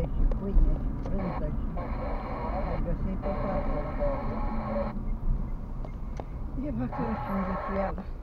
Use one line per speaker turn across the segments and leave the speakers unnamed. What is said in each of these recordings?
lapte și pâine și brânză și le găseai pe toate. E acolo și înghesuială.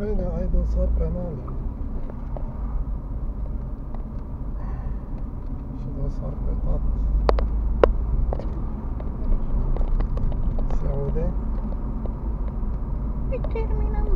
Colina, ai dosar penal. Și dosar pe tot. Se aude?
Păi terminăm.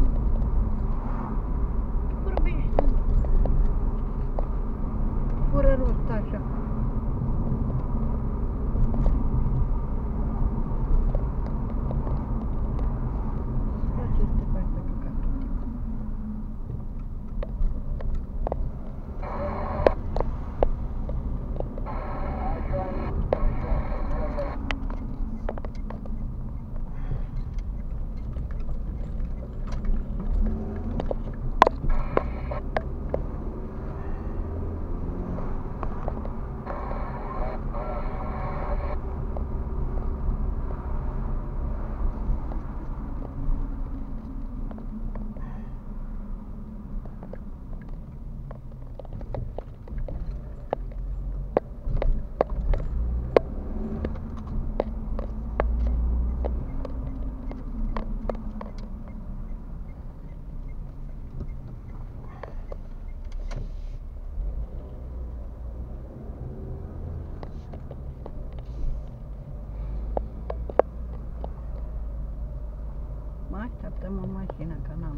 Mă așteptăm în mașină, că n-am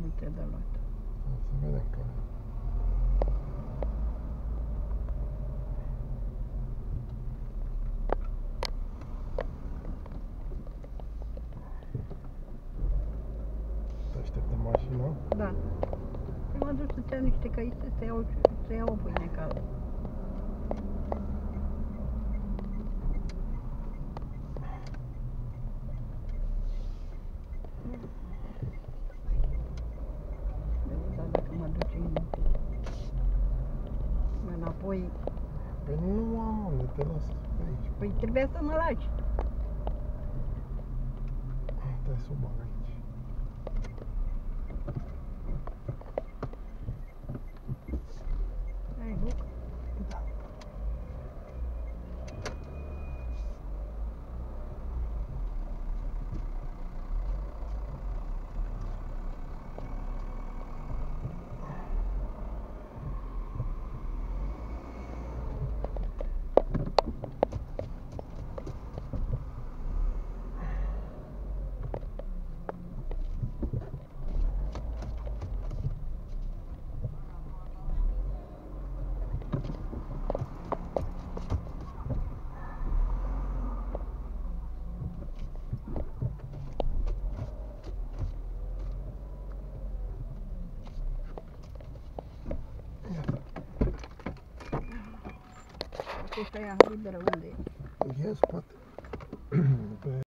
multe de luat.
Să vedem că... Te așteptăm mașina?
Da. Și mă duc să-ți iau niște căițe, să iau, să iau o pâine caldă. Înapoi,
Păi nu am unde, te las pe aici.
păi trebuia să mă lași.
Te sub aici.
Ai loc?
Da.
Acesta e